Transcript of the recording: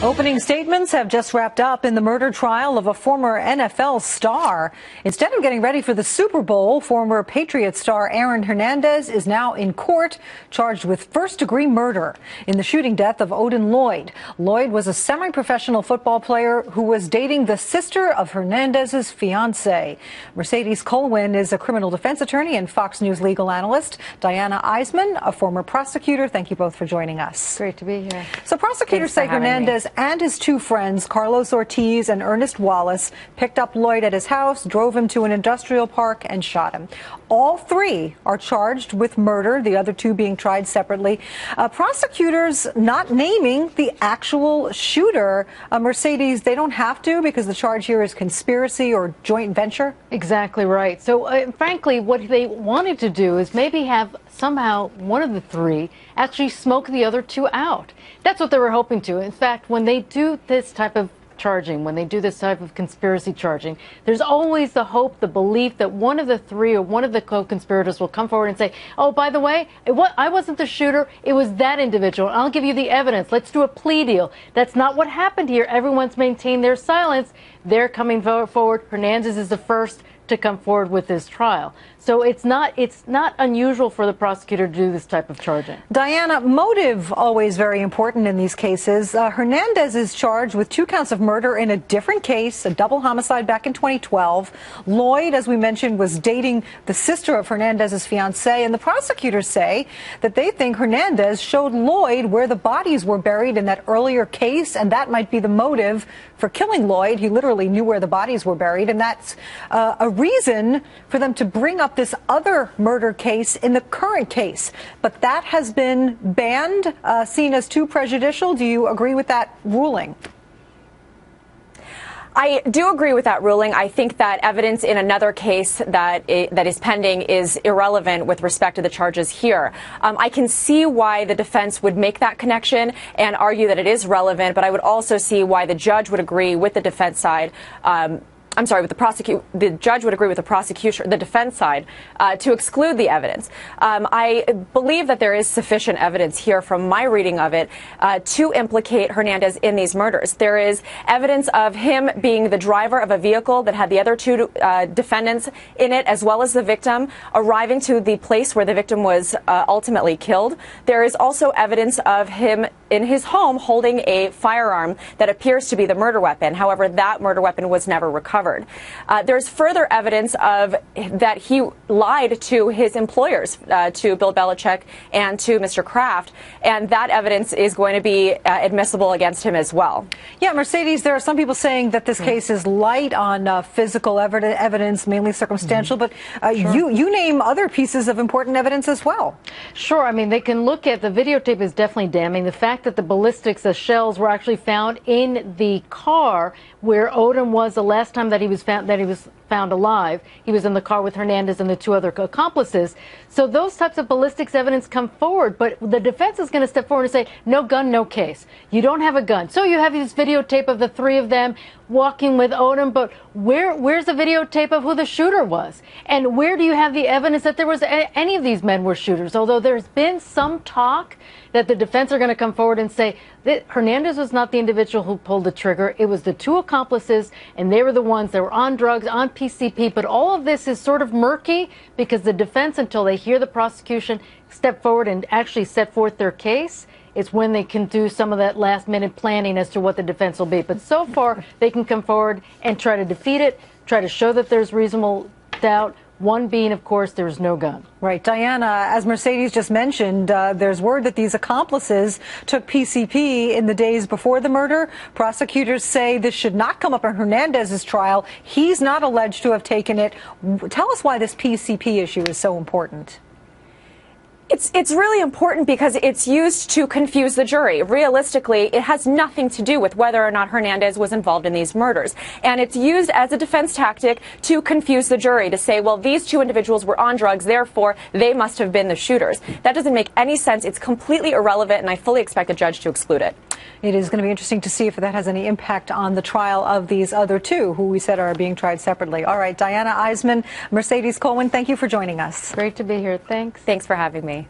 Opening statements have just wrapped up in the murder trial of a former NFL star. Instead of getting ready for the Super Bowl, former Patriots star Aaron Hernandez is now in court charged with first degree murder in the shooting death of Odin Lloyd. Lloyd was a semi professional football player who was dating the sister of Hernandez's fiance. Mercedes Colwin is a criminal defense attorney and Fox News legal analyst. Diana Eisman, a former prosecutor. Thank you both for joining us. Great to be here. So prosecutors say Hernandez and his two friends, Carlos Ortiz and Ernest Wallace, picked up Lloyd at his house, drove him to an industrial park, and shot him. All three are charged with murder, the other two being tried separately. Uh, prosecutors not naming the actual shooter. Uh, Mercedes, they don't have to because the charge here is conspiracy or joint venture? Exactly right. So, uh, frankly, what they wanted to do is maybe have somehow one of the three actually smoke the other two out. That's what they were hoping to. In fact, when they do this type of charging, when they do this type of conspiracy charging, there's always the hope, the belief that one of the three or one of the co-conspirators will come forward and say, "Oh, by the way, was, I wasn't the shooter. It was that individual. I'll give you the evidence. Let's do a plea deal." That's not what happened here. Everyone's maintained their silence. They're coming forward. Hernandez is the first to come forward with this trial. So it's not it's not unusual for the prosecutor to do this type of charging. Diana, motive always very important in these cases. Uh, Hernandez is charged with two counts of murder in a different case, a double homicide back in 2012. Lloyd, as we mentioned, was dating the sister of Hernandez's fiancee, and the prosecutors say that they think Hernandez showed Lloyd where the bodies were buried in that earlier case, and that might be the motive for killing Lloyd. He literally knew where the bodies were buried, and that's uh, a reason for them to bring up this other murder case in the current case. But that has been banned, uh, seen as too prejudicial. Do you agree with that ruling? I do agree with that ruling. I think that evidence in another case that it, that is pending is irrelevant with respect to the charges here. Um, I can see why the defense would make that connection and argue that it is relevant, but I would also see why the judge would agree with the defense side. Um, I'm sorry, with the prosecute, the judge would agree with the prosecution, the defense side, uh, to exclude the evidence. Um, I believe that there is sufficient evidence here from my reading of it uh, to implicate Hernandez in these murders. There is evidence of him being the driver of a vehicle that had the other two uh, defendants in it, as well as the victim, arriving to the place where the victim was uh, ultimately killed. There is also evidence of him in his home holding a firearm that appears to be the murder weapon. However, that murder weapon was never recovered. Uh, there's further evidence of that he lied to his employers, uh, to Bill Belichick and to Mr. Kraft, and that evidence is going to be uh, admissible against him as well. Yeah, Mercedes, there are some people saying that this case is light on uh, physical evidence, mainly circumstantial, mm-hmm. but uh, sure. you you name other pieces of important evidence as well. Sure. I mean, they can look at the videotape is definitely damning. The fact fact that the ballistics, the shells were actually found in the car where Odin was the last time that he was found that he was found alive. He was in the car with Hernandez and the two other accomplices. So those types of ballistics evidence come forward, but the defense is going to step forward and say, no gun, no case. You don't have a gun. So you have this videotape of the three of them walking with Odin, but where where's the videotape of who the shooter was? And where do you have the evidence that there was a, any of these men were shooters? Although there's been some talk that the defense are going to come forward and say that Hernandez was not the individual who pulled the trigger. It was the two accomplices, and they were the ones that were on drugs, on PCP. But all of this is sort of murky because the defense, until they hear the prosecution step forward and actually set forth their case, it's when they can do some of that last minute planning as to what the defense will be. But so far, they can come forward and try to defeat it, try to show that there's reasonable doubt one being, of course, there's no gun. Right. Diana, as Mercedes just mentioned, uh, there's word that these accomplices took PCP in the days before the murder. Prosecutors say this should not come up in Hernandez's trial. He's not alleged to have taken it. Tell us why this PCP issue is so important. It's, it's really important because it's used to confuse the jury. Realistically, it has nothing to do with whether or not Hernandez was involved in these murders. And it's used as a defense tactic to confuse the jury, to say, well, these two individuals were on drugs, therefore they must have been the shooters. That doesn't make any sense. It's completely irrelevant, and I fully expect the judge to exclude it. It is going to be interesting to see if that has any impact on the trial of these other two, who we said are being tried separately. All right, Diana Eisman, Mercedes Colwin, thank you for joining us. Great to be here. Thanks. Thanks for having me.